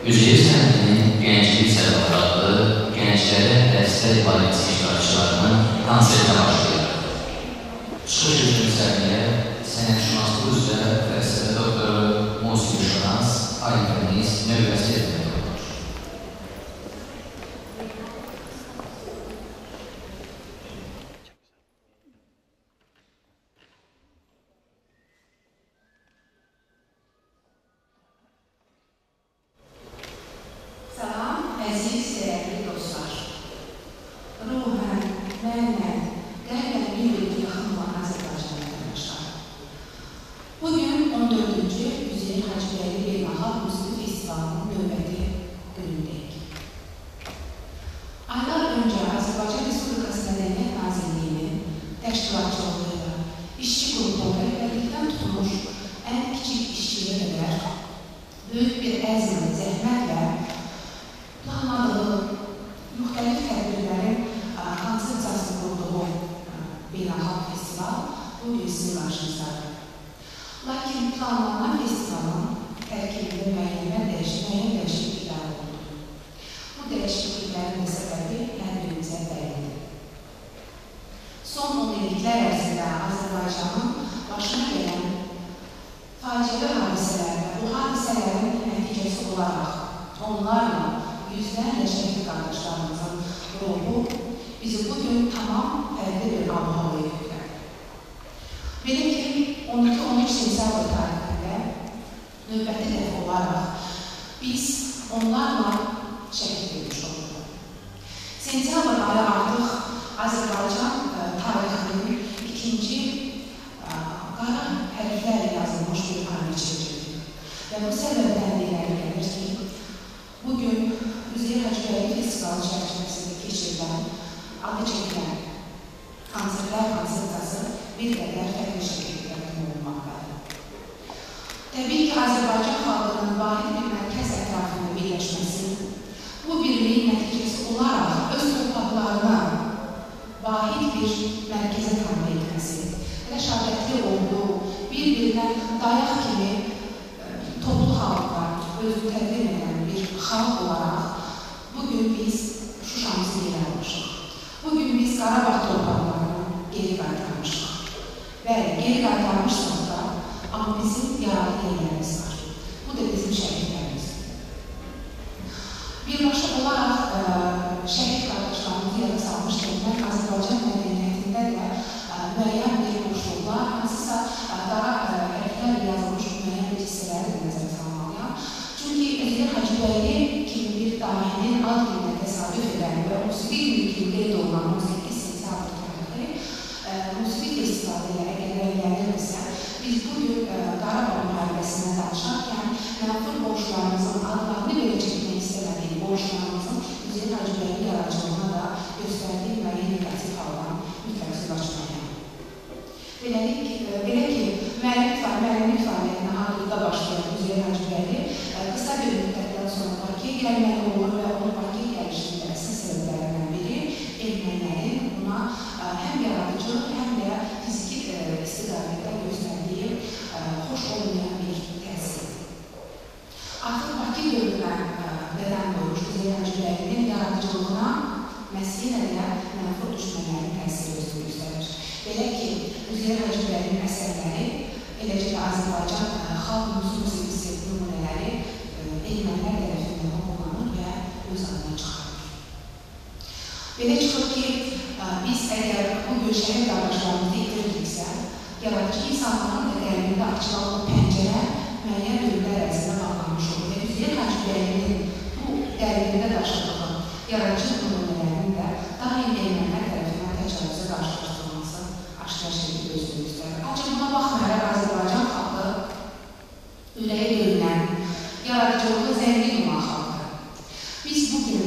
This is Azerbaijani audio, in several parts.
Üzeyir sənətinin Gənclik Sərvat adlı gənclərə dəstək valisi iştirakçılarının konsertinə başlayır. Çıxış üçün səhniyə sənətşünaslıq üzrə fəlsəfə doktoru, musiqişünas, Aydəniz növbəsi etmək əzmlə, zəhmətlə planladığı müxtəlif tədbirlərin ə, konsepsiyasını qurduğu ə, beynəlxalq festival bu gün sizin qarşınızdadır. Lakin planlanan festivalın tərkibində müəyyən dəyişik, onlarla yüzlərlə şəhid qardaşlarımızın ruhu bizi bugün tamam fərqli bir abu-havaya yüklənir. Belə ki, 12-13 sentyabr tarixində növbəti dəfə olaraq biz onlarla şəhid vermiş olduq. Sentyabr ayı artıq Azərbaycan tarixinin ikinci qara hərflərlə yazılmış bir ayını çevrildi. Və bu səbəbdən irəli gəlir ki, bugün Üzeyir Hacıbəyli Festivalı çərçivəsində keçirilən adı çəkilən konsertlər konsepsiyası bir qədər fərqli şəkildə təqdim olunmaqdadır. Təbii ki, Azərbaycan xalqının vahid bir mərkəz ətrafında birləşməsi, bu birliyin nəticəsi olaraq öz torpaqlarına vahid bir mərkəzə təmin etməsi, rəşadətli olduğu, bir-birinə dayaq kimi ə, toplu halqa özünü təqdim edən bir xalq olaraq bugün biz Şuşamızı geri almışıq. Bugün biz Qarabağ torpaqlarını geri qaytarmışıq. Bəli, geri qaytarmışsaq da, amma bizim yaralı yerlərimiz var. Bu da bizim şəhidlərimizdir. Birbaşa olaraq ə, şəhid qardaşlarımızı yada salmışdır. Mən Azərbaycan mədəniyyətində də ə, müəyyən bir boşluqlar, hansısa ə, qara ə, hərflərlə yazılmış müəyyən bir hissələri də nəzərə salmalıyam. Çünki Özgür Hacıbəyli kimi bir dahinin ad gününə təsadüf edən və musiqi kimi qeyd olunan 18 sentyabr tarixi ə, musiqi festivalı ilə əlaqələndirilirsə, biz bugün ə, Qarabağ müharibəsində danışarkən məğfur borçlarımızın adlarını belə çəkmək istəmədiyim borçlarımızın Üzeyir Hacıbəyli yaradıcılığına da? Göstərdiyi müəyyən negativ haldan mütləq söz açmalıyam. Beləlik, belə ki, müəllif və müəllimlik fəaliyyətinə hazırda başlayan Üzeyir Hacıbəyli ə, qısa bir müddətdən sonra Bakıya gəlməli olur və onun Bakıya gəlişinin də əsas səbəblərindən biri ermənilərin buna ə, həm yaradıcı, həm də fiziki ə, istiqamətdə göstərdiyi ə, xoş olmayan bir təsir. Artıq Bakı dövrünə ə, bədən qoymuş Üzeyir Hacıbəylinin yaradıcılığına məhz yenə də mənfur düşmələrin təsiri özünü göstərir. Belə ki, Üzeyir Hacıbəylinin əsərləri, eləcə də Azərbaycan xalq musiqisi nümunələri ermənilər tərəfindən oxunanır və öz adına çıxarılır. Belə çıxır ki, biz əgər bu şəhid qardaşlarımızı itiririksə, yaradıcı insanların da qəlbində açılan o pəncərə müəyyən dövrlər ərzində bağlanmış olur və Üzeyir Hacıbəylinin bu qəlbində daşıdığı yaradıcı nümunələrinin də daim ermənilər tərəfindən təcavüzə qarşılaşdırılması aşkar şəkildə özünü göstərir. Ancaq buna baxmayaraq Azərbaycan xalqı ürəyi döyülən, yaradıcılığı zəngin olan xalqdır. Biz bugün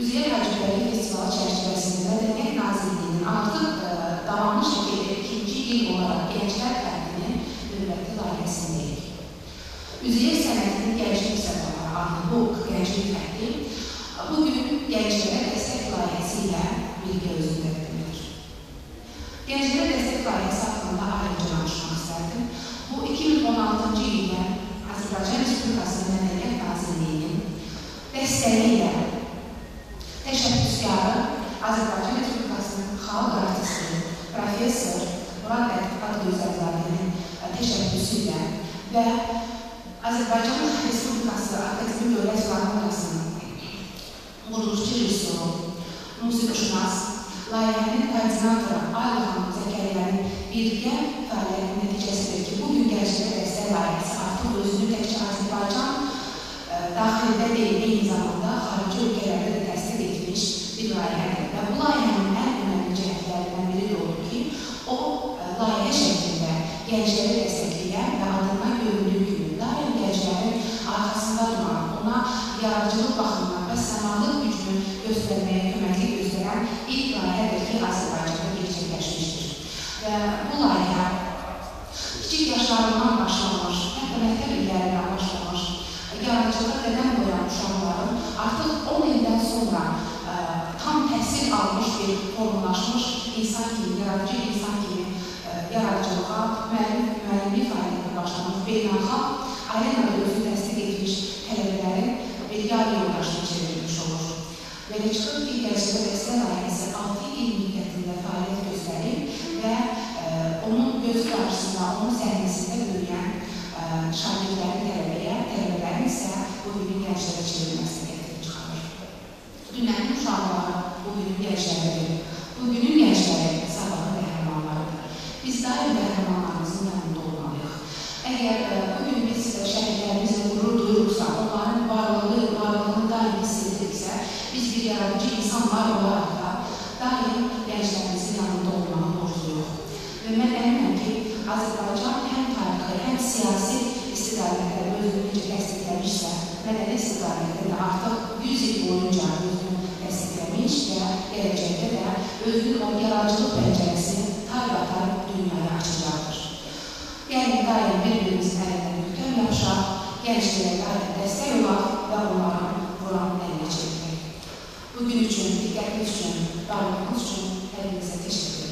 Üzeyir Hacıbəyli festivalı çərçivəsində Mədəniyyət Nazirliyinin artıq ə, davamlı şəkildə ikinci il olaraq Gənclər Fəndinin növbəti layihəsindəyik. Üzeyir sənətinin gənclik səbəbi adlı bu gənclik fəndi bugün gənclərə dəstək layihəsi ilə birgə özünü təqdim edir. Gənclərə dəstək layihəsi haqqında ayrıca danışmaq istərdim. Bu 2016-cı ildə Azərbaycan Respublikası Mədəniyyət Nazirliyinin dəstəyi ilə təşəbbüskarı Azərbaycan Respublikasının xalq artisti, professor Murad Lətif Adgözəlzadənin təşəbbüsü ilə və Azərbaycan Respublikası Akademik Dövlət Filarmoniyasının quruluşçu rejissoru, musiqişünas, layihənin koordinatoru Aylıqan Zəkəriyyənin birgə fəaliyyətin nəticəsidir ki, bugün gənclərə dəstək layihəsi artıq özünü təkcə Azərbaycan ə, daxilində deyil, eyni zamanda xarici ölkələrdə də təsdiq etmiş bir layihədir. Və bu layihənin ən önəmli cəhətlərindən biri də odur ki, o ə, layihə şəklində gəncləri dəstəkləyən və adından göründüyü kimi daim gənclərin arxasında duran, ona yaradıcılıq baxımından və səmalıq gücünü göstərməyə köməklik göstərən ilk layihədir ki, Azərbaycanda gerçəkləşmişdir. Və bu layihə kiçik yaşlarından başlamış, hətta məktəb illərindən başlamış, yaradıcılığa qədəm qoyan uşaqların artıq 10 ildən sonra ə, tam təhsil almış bir formalaşmış insan kimi, yaradıcı insan kimi ə, yaradıcılığa, müəllim, müəllimlik fəaliyyətinə başlamış, beynəlxalq arenada özünü təsdiq etmiş tələbələrin bir yar yoldaşına çevrilmiş olur. Belə çıxır ki, gənclərə dəstək layihəsi 6 il müddətində fəaliyyət göstərib və onun səhnəsində böyüyən şagirdlərin tələbəyə, tələbələrin isə bu günün gənclərə çevrilməsini gətirib çıxarır. Dünənin uşaqları bu günün gəncləridir. Bu günün gəncləri sabahın qəhrəmanlarıdır. Biz daim qəhrəmanlarımızın yanında olmalıyıq. Əgər bu gün biz şəhidlərimizlə qürur duyuruqsa, onların varlığı, varlığını daim hiss ediriksə, biz bir yaradıcı insanlar olaraq ki, Azərbaycan həm tarixi, həm siyasi istiqamətdə özünü necə təsdiqləmişsə, mədəni istiqamətdə də artıq 100 il boyunca özünü təsdiqləmiş və gələcəkdə də özünün o yaradıcılıq pəncərəsini tar-batar dünyaya açacaqdır. Yəni, daim bir-birimizin əlindən möhkəm yapışaq, gənclərə daim dəstək olaq və onların Quran əlinə çəkmək. Bugün üçün, diqqətiniz üçün, varlığınız üçün hər birinizə təşəkkür